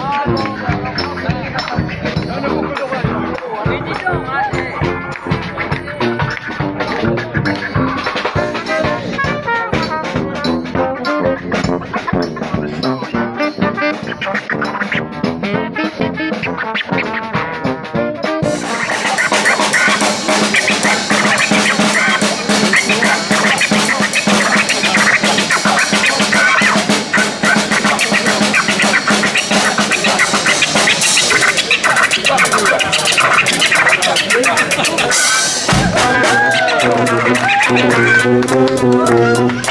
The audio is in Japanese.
Amém. うん。